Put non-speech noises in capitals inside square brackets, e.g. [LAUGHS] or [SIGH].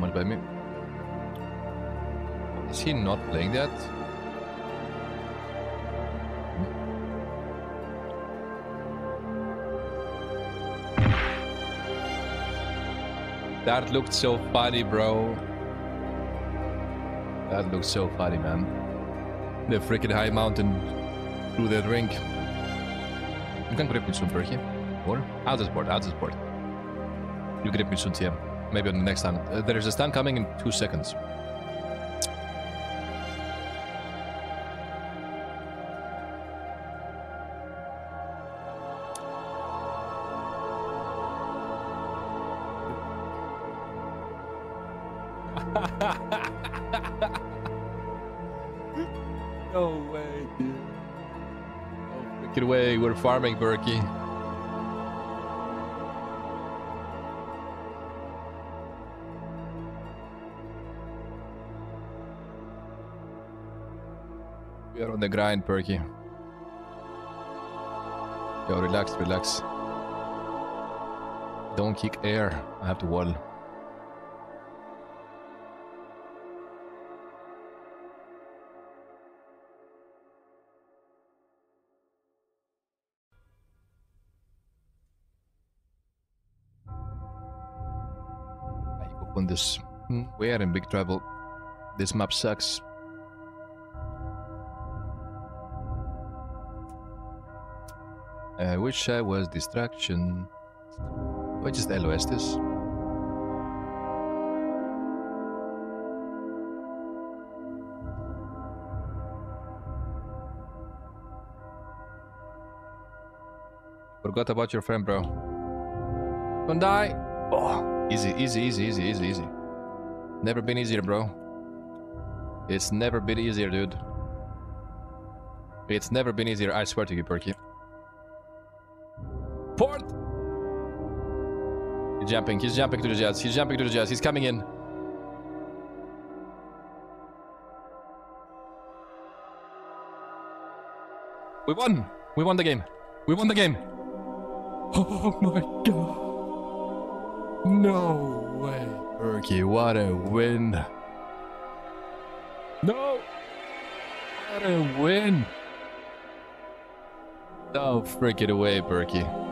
much by me. Is he not playing that? Hm. That looked so funny, bro. That looked so funny, man. The freaking high mountain through that rink. You can grip me soon, Berkey. Or I'll just board, I'll just board. You grip me soon, TM. Maybe on the next time. Uh, there is a stand coming in two seconds. [LAUGHS] no way, dude. No freaking way. We're farming, Berkey. We are on the grind, Perky. Yo, relax, relax. Don't kick air. I have to wall. On this. Hmm, We are in big trouble. This map sucks. I wish I was distraction. I just LOS this? Forgot about your friend, bro. Don't die! Oh, easy, easy, easy, easy, easy, easy. Never been easier, bro. It's never been easier, dude. It's never been easier, I swear to you, Perky. Port! He's jumping, he's jumping to the jets, he's jumping to the jets, he's coming in. We won! We won the game! We won the game! Oh my god! No way! Perky, what a win! No! What a win! No freaking way, Berkey.